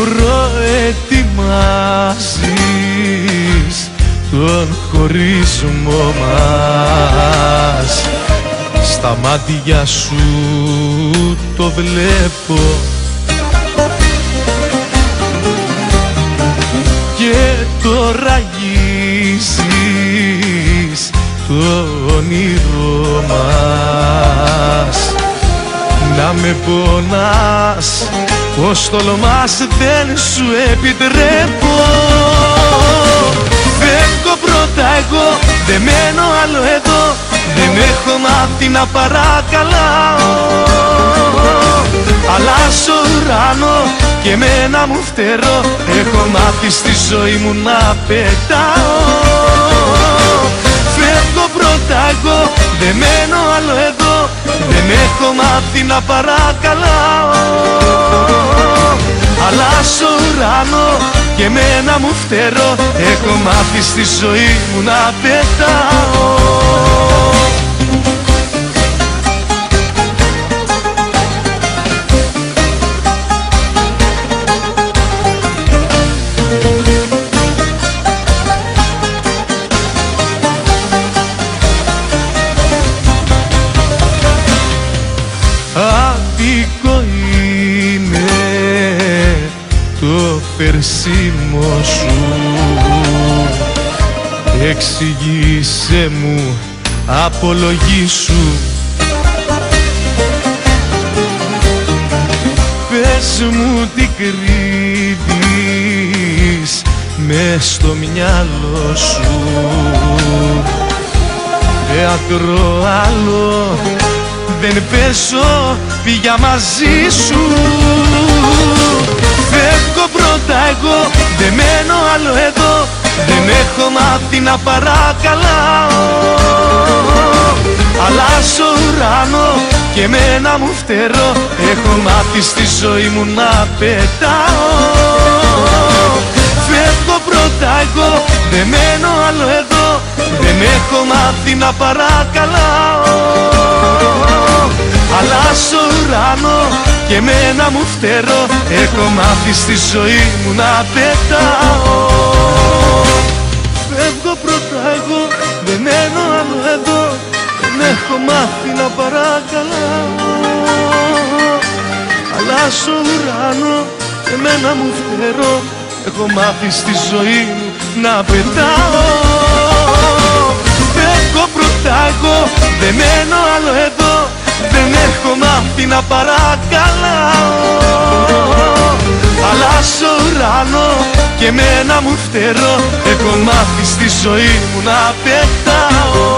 προετοιμάζεις τον χωρισμό μας. Στα μάτια σου το βλέπω και τώρα γίζεις το όνειρο μας. Να με πονάς πως τολμάς δεν σου επιτρέπω. Φεύγω πρώτα εγώ, δεν μένω άλλο εδώ. Δεν έχω μάθει να παρακαλάω. Αλλάζω ουρανό και με ένα μου φτερό. Έχω μάθει στη ζωή μου να πετάω. Φεύγω πρώτα εγώ, δεν μένω άλλο εδώ. Δεν έχω μάθει να παρακαλάω Αλλάζω ουρανό και με ένα μου φτερό Έχω μάθει στη ζωή μου να πετάω το περσίμο σου. Εξηγήσε μου, απολογήσου. Πες μου τι κρύβεις μες στο μυαλό σου. Θέατρο άλλο δεν πέσω πήγα μαζί σου Δεν έχω μάθει να παρακαλάω. Αλλάζω ουρανό και με ένα μου φτερό. Έχω μάθει στη ζωή μου να πετάω. Φεύγω πρώτα εγώ, δεν μένω άλλο εδώ. Δεν έχω μάθει να παρακαλάω. Αλλάζω ουρανό και με ένα μου φτερό. Έχω μάθει στη ζωή μου να πετάω έχω μάθει να παρακαλάω Αλλάζω ουρανό και με ένα μου φτερό Έχω μάθει στη ζωή μου να πετάω. Φεύγω πρώτα εγώ, δεν μένω άλλο εδώ. Δεν έχω μάθει να παρακαλάω Αλλάζω ουρανό και με ένα μου φτερό Έχω μάθει στη ζωή μου να πετάω